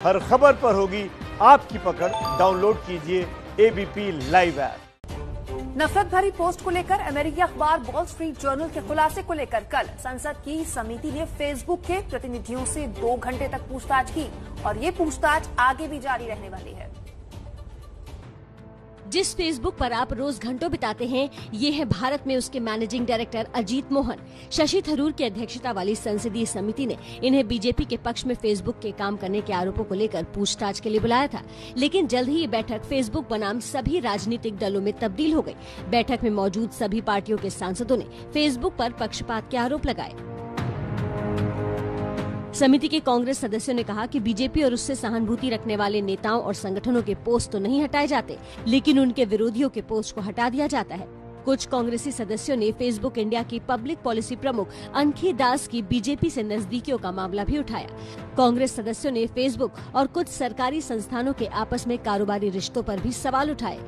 हर खबर पर होगी आपकी पकड़। डाउनलोड कीजिए एबीपी लाइव ऐप नफरत भरी पोस्ट को लेकर अमेरिकी अखबार वॉल स्ट्रीट जर्नल के खुलासे को लेकर कल संसद की समिति ने फेसबुक के प्रतिनिधियों से दो घंटे तक पूछताछ की और ये पूछताछ आगे भी जारी रहने वाली है। जिस फेसबुक पर आप रोज घंटों बिताते हैं, ये है भारत में उसके मैनेजिंग डायरेक्टर अजीत मोहन। शशि थरूर की अध्यक्षता वाली संसदीय समिति ने इन्हें बीजेपी के पक्ष में फेसबुक के काम करने के आरोपों को लेकर पूछताछ के लिए बुलाया था। लेकिन जल्द ही ये बैठक फेसबुक बनाम सभी राजनीतिक दलों में तब्दील हो गई बैठक में मौजूद सभी पार्टियों के सांसदों ने फेसबुक आरोप पक्षपात के आरोप लगाए। समिति के कांग्रेस सदस्यों ने कहा कि बीजेपी और उससे सहानुभूति रखने वाले नेताओं और संगठनों के पोस्ट तो नहीं हटाए जाते, लेकिन उनके विरोधियों के पोस्ट को हटा दिया जाता है। कुछ कांग्रेसी सदस्यों ने फेसबुक इंडिया की पब्लिक पॉलिसी प्रमुख अंखी दास की बीजेपी से नजदीकियों का मामला भी उठाया। कांग्रेस सदस्यों ने फेसबुक और कुछ सरकारी संस्थानों के आपस में कारोबारी रिश्तों पर भी सवाल उठाए।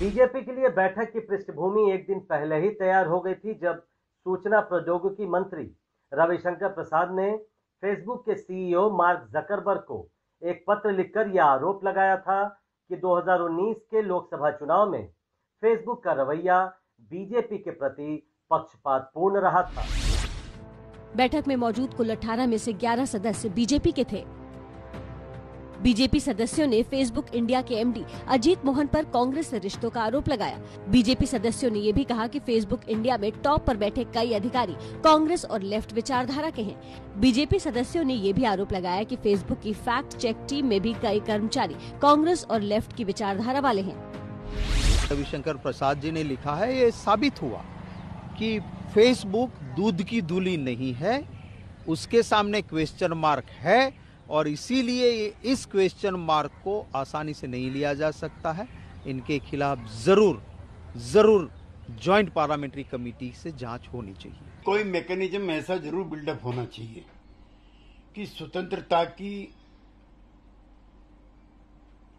बीजेपी के लिए बैठक की पृष्ठभूमि एक दिन पहले ही तैयार हो गई थी, जब सूचना प्रौद्योगिकी मंत्री रविशंकर प्रसाद ने फेसबुक के सीईओ मार्क जकरबर्ग को एक पत्र लिखकर यह आरोप लगाया था कि 2019 के लोकसभा चुनाव में फेसबुक का रवैया बीजेपी के प्रति पक्षपातपूर्ण रहा था। बैठक में मौजूद कुल 18 में से 11 सदस्य बीजेपी के थे। बीजेपी सदस्यों ने फेसबुक इंडिया के एमडी अजीत मोहन पर कांग्रेस से रिश्तों का आरोप लगाया। बीजेपी सदस्यों ने ये भी कहा कि फेसबुक इंडिया में टॉप पर बैठे कई अधिकारी कांग्रेस और लेफ़्ट विचारधारा के हैं। बीजेपी सदस्यों ने ये भी आरोप लगाया कि फेसबुक की फैक्ट चेक टीम में भी कई कर्मचारी कांग्रेस और लेफ़्ट की विचारधारा वाले हैं। रविशंकर प्रसाद जी ने लिखा है, ये साबित हुआ कि फेसबुक दूध की दूली नहीं है, उसके सामने क्वेश्चन मार्क है और इसीलिए इस क्वेश्चन मार्क को आसानी से नहीं लिया जा सकता है। इनके खिलाफ ज़रूर ज़रूर ज्वाइंट पार्लियामेंट्री कमेटी से जाँच होनी चाहिए। कोई मैकेनिज्म ऐसा ज़रूर बिल्डअप होना चाहिए कि स्वतंत्रता की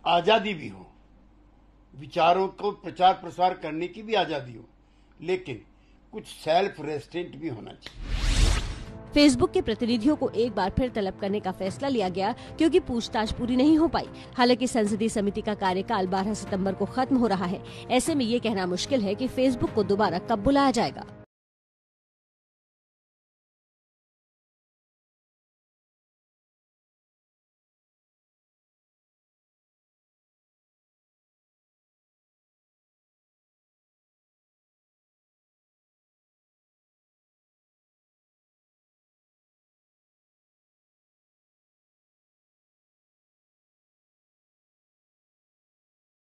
आज़ादी भी हो, विचारों को प्रचार प्रसार करने की भी आज़ादी हो, लेकिन कुछ सेल्फ रेस्टेंट भी होना चाहिए। फेसबुक के प्रतिनिधियों को एक बार फिर तलब करने का फैसला लिया गया, क्योंकि पूछताछ पूरी नहीं हो पाई। हालाँकि संसदीय समिति का कार्यकाल 12 सितंबर को खत्म हो रहा है। ऐसे में ये कहना मुश्किल है कि फेसबुक को दोबारा कब बुलाया जाएगा?